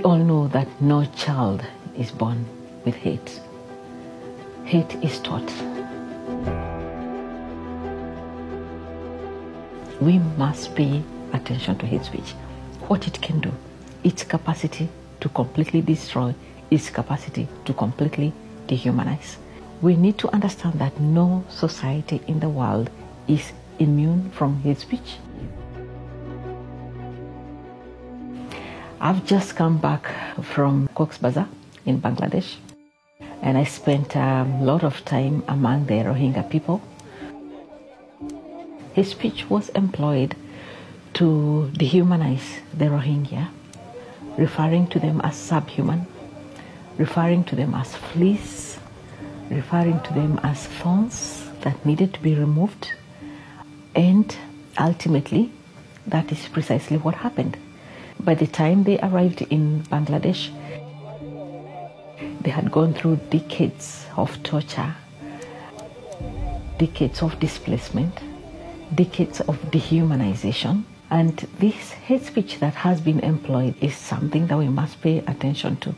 We all know that no child is born with hate. Hate is taught. We must pay attention to hate speech, what it can do, its capacity to completely destroy, its capacity to completely dehumanize. We need to understand that no society in the world is immune from hate speech. I've just come back from Cox's Bazar in Bangladesh and I spent a lot of time among the Rohingya people. His speech was employed to dehumanize the Rohingya, referring to them as subhuman, referring to them as fleas, referring to them as thorns that needed to be removed. And ultimately, that is precisely what happened. By the time they arrived in Bangladesh, they had gone through decades of torture, decades of displacement, decades of dehumanization. And this hate speech that has been employed is something that we must pay attention to.